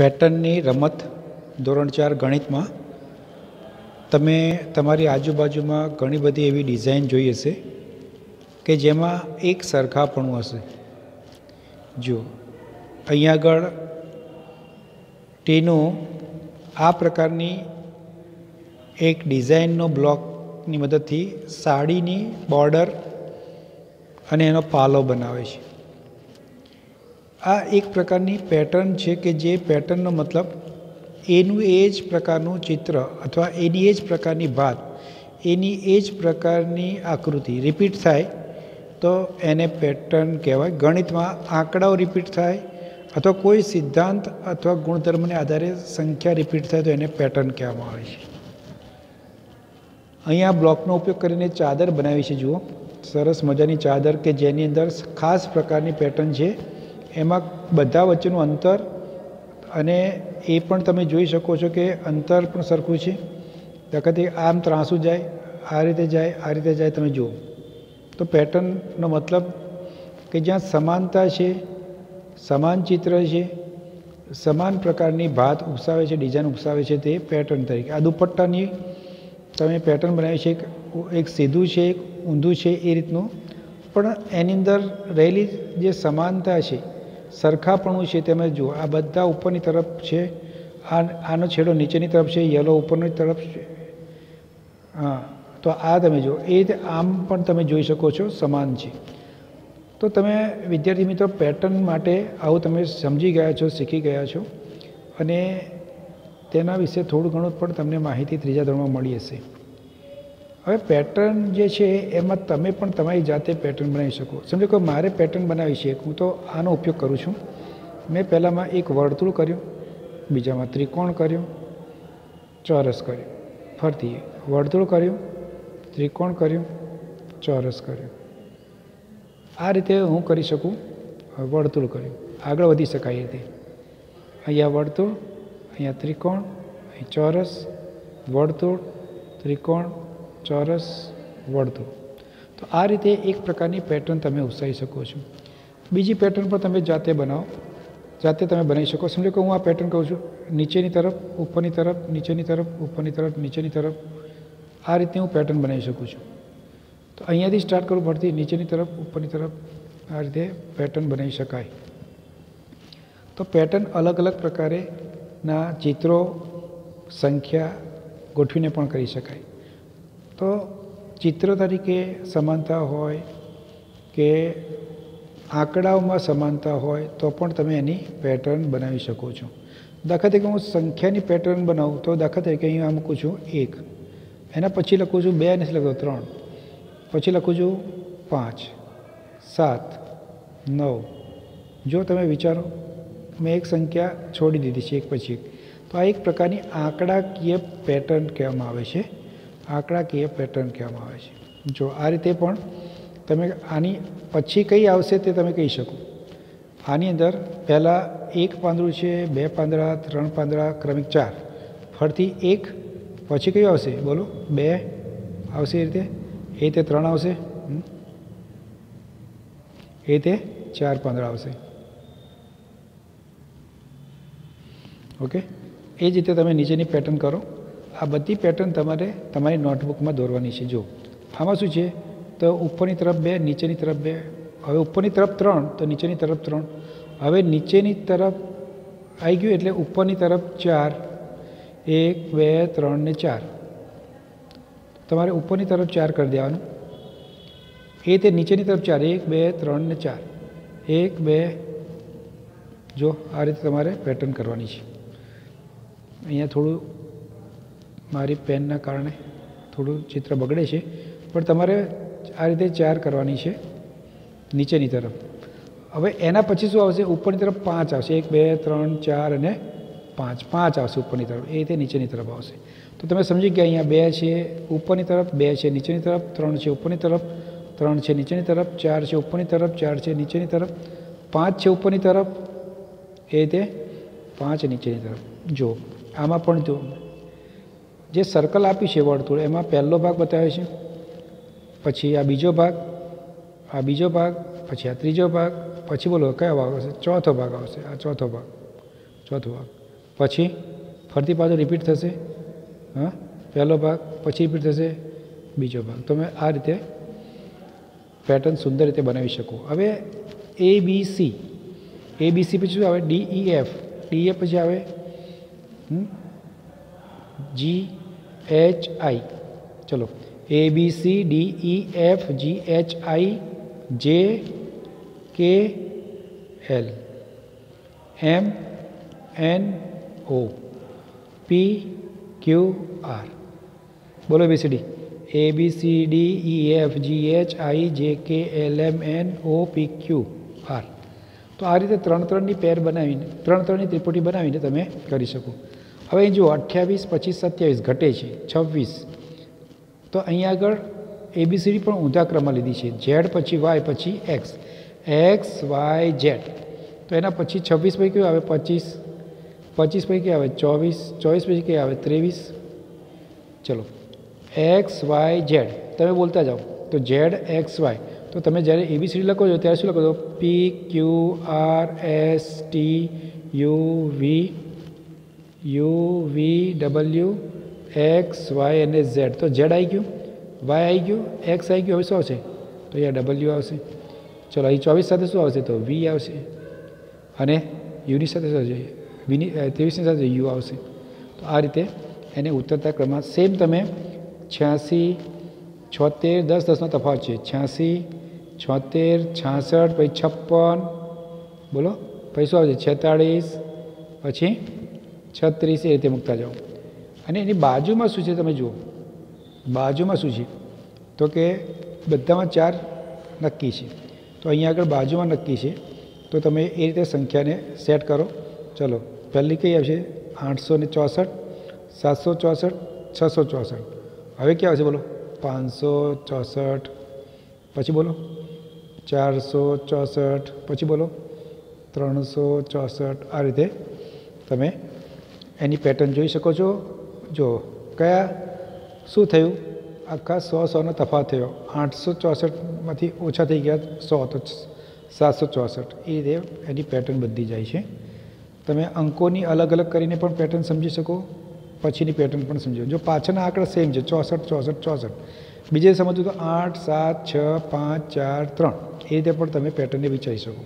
પેટર્નની રમત ધોરણ ચાર ગણિતમાં તમે તમારી આજુબાજુમાં ઘણી બધી એવી ડિઝાઇન જોઈ હશે કે જેમાં એક સરખાપણું હશે. જુઓ અહીંયા આગળ ટીનું આ પ્રકારની એક ડિઝાઇનનો બ્લોકની મદદથી સાડીની બોર્ડર અને એનો પાલો બનાવે છે. આ એક પ્રકારની પેટર્ન છે કે જે પેટર્નનો મતલબ એનું એ જ પ્રકારનું ચિત્ર અથવા એની એ જ પ્રકારની ભાત એની એ જ પ્રકારની આકૃતિ રિપીટ થાય, તો એને પેટર્ન કહેવાય. ગણિતમાં આંકડાઓ રિપીટ થાય અથવા કોઈ સિદ્ધાંત અથવા ગુણધર્મને આધારે સંખ્યા રિપીટ થાય તો એને પેટર્ન કહેવામાં આવે છે. અહીંયા બ્લોકનો ઉપયોગ કરીને ચાદર બનાવી છે, જુઓ. સરસ મજાની ચાદર કે જેની અંદર ખાસ પ્રકારની પેટર્ન છે. એમાં બધા વચ્ચેનું અંતર અને એ પણ તમે જોઈ શકો છો કે અંતર પણ સરખું છે. દાખલાથી આમ ત્રાસું જાય, આ રીતે જાય, આ રીતે જાય તમે જુઓ. તો પેટર્નનો મતલબ કે જ્યાં સમાનતા છે, સમાન ચિત્ર છે, સમાન પ્રકારની ભાત ઉપસાવે છે, ડિઝાઇન ઉપસાવે છે તે પેટર્ન તરીકે. આ દુપટ્ટાની તમે પેટર્ન બનાવી છે, એક સીધું છે, એક ઊંધું છે એ રીતનું. પણ એની અંદર રહેલી જે સમાનતા છે સરખાપણું છે તમે જુઓ, આ બધા ઉપરની તરફ છે, આ આનો છેડો નીચેની તરફ છે, યલો ઉપરની તરફ છે. હા, તો આ તમે જુઓ, એ રીતે આમ પણ તમે જોઈ શકો છો, સમાન છે. તો તમે વિદ્યાર્થી મિત્રો પેટર્ન માટે આવું તમે સમજી ગયા છો, શીખી ગયા છો. અને તેના વિશે થોડું ઘણું પણ તમને માહિતી ત્રીજા ધોરણમાં મળી હશે. હવે પેટર્ન જે છે, એમાં તમે પણ તમારી જાતે પેટર્ન બનાવી શકો. સમજો કે મારે પેટર્ન બનાવી છે, હું તો આનો ઉપયોગ કરું છું. મેં પહેલાંમાં એક વર્તુળ કર્યું, બીજામાં ત્રિકોણ કર્યું, ચોરસ કર્યું. ફરતી વર્તુળ કર્યું, ત્રિકોણ કર્યું, ચોરસ કર્યું. આ રીતે હું કરી શકું વર્તુળ કર્યું. આગળ વધી શકાય એ રીતે. અહીંયા વર્તુળ, અહીંયા ત્રિકોણ, અહીં ચોરસ, વર્તુળ, ત્રિકોણ ચોરસ વળતું. તો આ રીતે એક પ્રકારની પેટર્ન તમે ઉત્સાહી શકો છો. બીજી પેટર્ન પણ તમે જાતે બનાવો. જાતે તમે બનાવી શકો સમજો કે હું આ પેટર્ન કહું છું. નીચેની તરફ, ઉપરની તરફ, નીચેની તરફ, ઉપરની તરફ, નીચેની તરફ. આ રીતે હું પેટર્ન બનાવી શકું છું. તો અહીંયાથી સ્ટાર્ટ કરવું પડતી નીચેની તરફ, ઉપરની તરફ. આ રીતે પેટર્ન બનાવી શકાય. તો પેટર્ન અલગ અલગ પ્રકારેના ચિત્રો, સંખ્યા ગોઠવીને પણ કરી શકાય. તો ચિત્ર તરીકે સમાનતા હોય કે આંકડાઓમાં સમાનતા હોય તો પણ તમે એની પેટર્ન બનાવી શકો છો. દાખલા તરીકે હું સંખ્યાની પેટર્ન બનાવું તો દાખલા તરીકે અહીં આ મૂકું છું એક. એના પછી લખું છું બે નથી લખતો ત્રણ. પછી લખું છું પાંચ, સાત, નવ. જો તમે વિચારો, મેં એક સંખ્યા છોડી દીધી છે એક પછી એક. તો આ એક પ્રકારની આંકડાકીય પેટર્ન કહેવામાં આવે છે. આંકડાકીય પેટર્ન કહેવામાં આવે છે. જો આ રીતે પણ તમે આની પછી કઈ આવશે તે તમે કહી શકો. આની અંદર પહેલાં એક પાંદડું છે, બે પાંદડા, ત્રણ પાંદડા, ક્રમિક ચાર. ફરતી એક, પછી કયું આવશે? બોલો. બે આવશે એ રીતે? એ રીતે ત્રણ આવશે. એ રીતે ચાર પાંદડા આવશે. ઓકે? એ જ રીતે તમે નીચેની પેટર્ન કરો. આ બધી પેટર્ન તમારે તમારી નોટબુકમાં દોરવાની છે. જો આમાં શું છે? તો ઉપરની તરફ બે, નીચેની તરફ બે. હવે ઉપરની તરફ ત્રણ, તો નીચેની તરફ ત્રણ. હવે નીચેની તરફ આવી ગયું એટલે ઉપરની તરફ ચાર. એક, બે, ત્રણ ને ચાર. તમારે ઉપરની તરફ ચાર કરી દેવાનું. એ તે નીચેની તરફ ચાર. એક, બે, ત્રણ ને ચાર. એક, બે. જો આ રીતે તમારે પેટર્ન કરવાની છે. અહીંયા થોડું મારી પેનના કારણે થોડું ચિત્ર બગડે છે, પણ તમારે આ રીતે ચાર કરવાની છે નીચેની તરફ. હવે એના પછી શું આવશે? ઉપરની તરફ પાંચ આવશે. એક, બે, ત્રણ, ચાર અને પાંચ. પાંચ આવશે ઉપરની તરફ. એ રીતે નીચેની તરફ આવશે. તો તમે સમજી ગયા, અહીંયા બે છે ઉપરની તરફ, બે છે નીચેની તરફ, ત્રણ છે ઉપરની તરફ, ત્રણ છે નીચેની તરફ, ચાર છે ઉપરની તરફ, ચાર છે નીચેની તરફ, પાંચ છે ઉપરની તરફ. એ રીતે પાંચ નીચેની તરફ. જો આમાં પણ જો જે સર્કલ આપી છે વર્તુળ એમાં પહેલો ભાગ બતાવે છે. પછી આ બીજો ભાગ, આ બીજો ભાગ, પછી આ ત્રીજો ભાગ, પછી બોલો કયો ભાગ આવશે? ચોથો ભાગ આવશે. આ ચોથો ભાગ ચોથો ભાગ. પછી ફરતી પાછો રિપીટ થશે. હા, પહેલો ભાગ, પછી રિપીટ થશે. બીજો ભાગ. તમે આ રીતે પેટર્ન સુંદર રીતે બનાવી શકો. હવે એ બી સી એ બી સી પછી શું આવે? D E F D F પછી આવે જી એચ આઈ ચલો A B C D E F G H I J K L M N O P Q R બોલો A B C D A B C D E F G H I J K L M N O P Q R તો આ રીતે ત્રણ ત્રણની પેર બનાવીને, ત્રણ ત્રણની ત્રિપુટી બનાવીને તમે કરી શકો. હવે જો અઠ્યાવીસ, પચીસ, સત્યાવીસ ઘટે છે, છવ્વીસ, તો અહીંયા આગળ એબીસીડી પણ ઊંધા ક્રમમાં લીધી છે. ઝેડ પછી વાય પછી એક્સ એક્સ વાય ઝેડ તો એના પછી છવ્વીસ પૈકી કયું આવે? પચીસ. પચીસ પૈકી કયું આવે? ચોવીસ. ચોવીસ પછી કયું આવે? ત્રેવીસ. ચલો. એક્સ વાય ઝેડ તમે બોલતા જાઓ. તો ઝેડ એક્સ વાય તો તમે જ્યારે એબીસીડી લખો છો, ત્યારે શું લખો છો? P Q R S T U V U V W X Y અને ઝેડ. તો ઝેડ આવી ગયું, વાય આવી ગયું, એક્સ આવી ગયું, હવે શું આવશે? તો અહીંયા ડબલ્યુ આવશે. ચલો, અહીં ચોવીસ સાથે શું આવશે? તો વી આવશે. અને યુની સાથે શું આવશે? વીની ત્રેવીસની સાથે યુ આવશે. તો આ રીતે એને ઉતરતા ક્રમમાં સેમ તમે છ્યાસી, છોતેર, દસ, દસનો તફાવત છે. છ્યાસી, છોતેર, છાસઠ, પછી છપ્પન. બોલો? પછી શું આવશે? છેતાળીસ. પછી છત્રીસ એ રીતે મૂકતા જાઓ. અને એની બાજુમાં શું છે તમે જુઓ. બાજુમાં શું છે? તો કે બધામાં ચાર નક્કી છે. તો અહીંયા આગળ બાજુમાં નક્કી છે. તો તમે એ રીતે સંખ્યાને સેટ કરો. ચલો, પહેલી કઈ આવશે? આઠસો ને ચોસઠ, સાતસો ચોસઠ, છસો ચોસઠ. હવે ક્યાં આવશે બોલો? પાંચસો ચોસઠ. પછી બોલો? ચારસો ચોસઠ. પછી બોલો? ત્રણસો ચોસઠ. આ રીતે તમે એની પેટર્ન જોઈ શકો છો. જો, કયા? શું થયું? આખા સો સોનો તફાવત થયો. આઠસો ચોસઠમાંથી ઓછા થઈ ગયા સો, તો સાતસો ચોસઠ. એ રીતે એની પેટર્ન બદલી જાય છે. તમે અંકોની અલગ અલગ કરીને પણ પેટર્ન સમજી શકો. પછીની પેટર્ન પણ સમજો. જો પાછળના આંકડા સેમ છે, ચોસઠ ચોસઠ ચોસઠ. બીજે સમજવું તો આઠ, સાત, છ, પાંચ, ચાર, ત્રણ. એ રીતે પણ તમે પેટર્નને વિચારી શકો.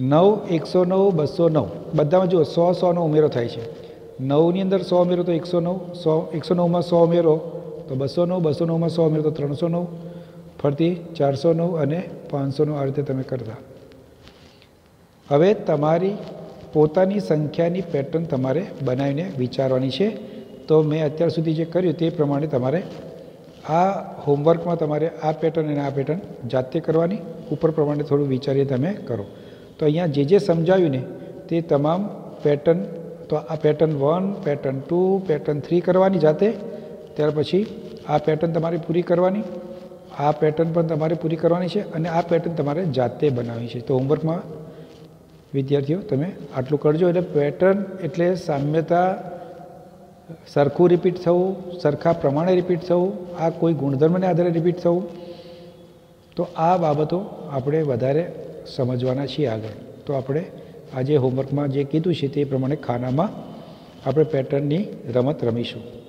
નવ, એકસો નવ, બસો નવ. બધામાં જુઓ, સો સોનો ઉમેરો થાય છે. નવની અંદર સો ઉમેરો તો એકસો નવ, સો, એકસો નવમાં સો ઉમેરો તો બસો નવ, બસો નવમાં સો ઉમેરો તો ત્રણસો નવ, ફરતી ચારસો નવ અને પાંચસો નવ આ રીતે તમે કરતા. હવે તમારી પોતાની સંખ્યાની પેટર્ન તમારે બનાવીને વિચારવાની છે. તો મેં અત્યાર સુધી જે કર્યું તે પ્રમાણે તમારે આ હોમવર્કમાં તમારે આ પેટર્ન અને આ પેટર્ન જાતે કરવાની, ઉપર પ્રમાણે થોડું વિચારીએ તમે કરો. તો અહીંયા જે જે સમજાવ્યું ને તે તમામ પેટર્ન તો આ pattern one pattern two pattern three કરવાની જાતે. ત્યાર પછી આ પેટર્ન તમારે પૂરી કરવાની, આ પેટર્ન પણ તમારે પૂરી કરવાની છે અને આ પેટર્ન તમારે જાતે બનાવવી છે. તો હોમવર્કમાં વિદ્યાર્થીઓ, તમે આટલું કરજો. એટલે પેટર્ન એટલે સામ્યતા, સરખું રિપીટ થવું, સરખા પ્રમાણે રિપીટ થવું, આ કોઈ ગુણધર્મને આધારે રિપીટ થવું. તો આ બાબતો આપણે વધારે સમજવાના છીએ આગળ. તો આપણે આજે હોમવર્કમાં જે કીધું છે તે પ્રમાણે ખાનામાં આપણે પેટર્નની રમત રમીશું.